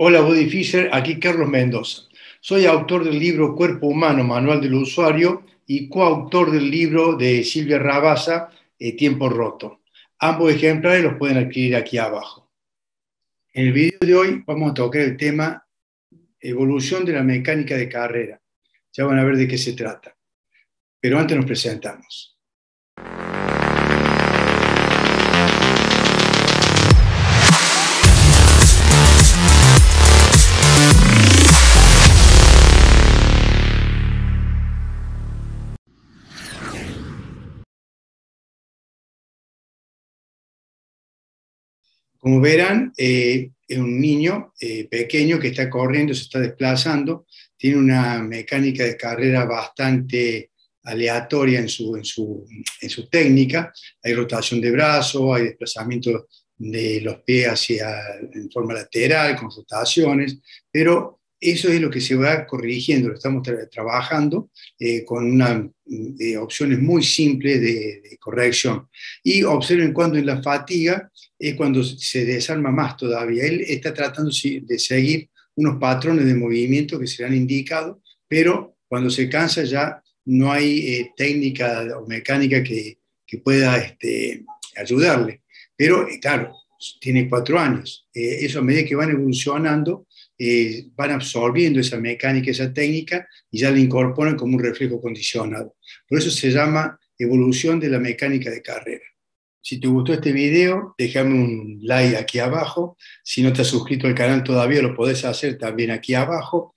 Hola Body Fisher, aquí Carlos Mendoza. Soy autor del libro Cuerpo Humano, Manual del Usuario y coautor del libro de Silvia Rabasa, eh, Tiempo Roto. Ambos ejemplares los pueden adquirir aquí abajo. En el video de hoy vamos a tocar el tema evolución de la mecánica de carrera. Ya van a ver de qué se trata. Pero antes nos presentamos. Como verán, eh, es un niño eh, pequeño que está corriendo, se está desplazando, tiene una mecánica de carrera bastante aleatoria en su, en su, en su técnica. Hay rotación de brazo, hay desplazamiento de los pies hacia, en forma lateral, con rotaciones, pero eso es lo que se va corrigiendo, lo estamos trabajando eh, con una, eh, opciones muy simples de, corrección. Y observen cuando en la fatiga es cuando se desarma más todavía. Él está tratando de seguir unos patrones de movimiento que se le han indicado, pero cuando se cansa ya no hay eh, técnica o mecánica que, que pueda este, ayudarle. Pero claro, tiene cuatro años. eso a medida que van evolucionando, eh, van absorbiendo esa mecánica, esa técnica y ya la incorporan como un reflejo condicionado. Por eso se llama evolución de la mecánica de carrera. Si te gustó este video, déjame un like aquí abajo. Si no te has suscrito al canal todavía, lo podés hacer también aquí abajo.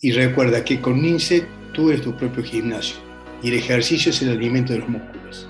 Y recuerda que con NINSET tú eres tu propio gimnasio y el ejercicio es el alimento de los músculos.